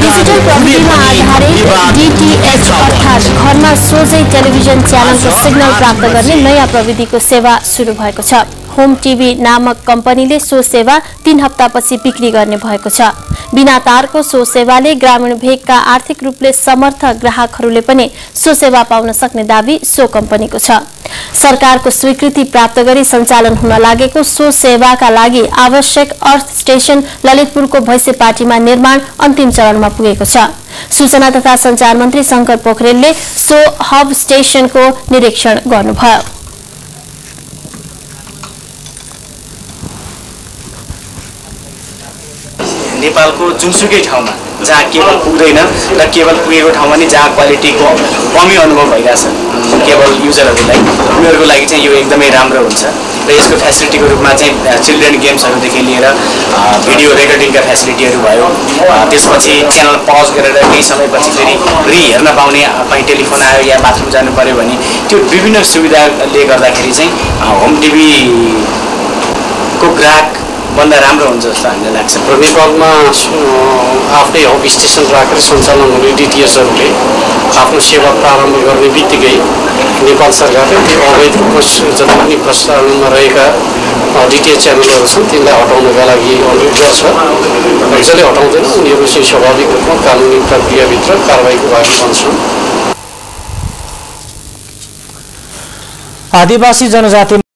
Digital प्रविधिमा आधारित DTH अर्थात् घरमा सोझै टेलिभिजन च्यानलको सिग्नल प्राप्त गर्ने नयाँ प्रविधिको सेवा सुरु भएको छ होम टिभी नामक कम्पनीले सो सेवा तीन हप्तापछि बिक्री गर्ने भएको छ बिना तारको सो सेवाले ग्रामीण भेगका आर्थिक रूपले समर्थ ग्राहकहरूले पनि सो सेवा पाउन सक्ने दावी सो कम्पनीको छ। सरकारको स्वीकृति प्राप्त गरी सञ्चालन हुन लागेको सो सेवाका लागि आवश्यक अर्थ स्टेशन ललितपुरको भैँसेपाटीमा निर्माण अन्तिम चरणमा पुगेको छ। सूचना तथा संचार मन्त्री शंकर पोखरेलले सो हब स्टेशनको निरीक्षण गर्नुभयो। नेपालको जुनसुकै ठाउँमा जहाँ केबल पुग्दैन र केबल पुगेको ठाउँमा नि जहाँ क्वालिटीको कमी अनुभव भइरहेछ। केबल युजरहरूलाई उनीहरूको लागि चाहिँ यो एकदमै राम्रो हुन्छ। र यसको फेसिलिटीको रूपमा चाहिँ चिल्ड्रेन गेम्सहरूदेखि लिएर भिडियो रेकर्डिङका फेसिलिटीहरू भयो। त्यसपछि च्यानल पज गरेर केही समयपछि फेरि रि हेर्न पाउने कहीँ टेलिफोन आयो या बाथरुम जानु पऱ्यो भने त्यो विभिन्न सुविधाले गर्दाखेरि चाहिँ होम टिभीको ग्राहक भन्दा राम्रो हुन्छ जस्तो हामीलाई लाग्छ। र नेपालमा आफ्नै हब स्टेसन राखेर सञ्चालन हुने डिटिएसहरूले आफ्नो सेवा प्रारम्भ गर्ने बित्तिकै नेपाल सरकारले त्यो अवैध रूपमा जति पनि प्रसारणमा रहेका डिटिएच च्यानलहरू छन् तिनलाई हटाउनका लागि अनुरोध गर्छ। जसले हटाउँदैन उनीहरू चाहिँ स्वाभाविक रूपमा कानुनी प्रक्रियाभित्र कारवाहीको भागी बन्छन्। आदिवासी जनजाति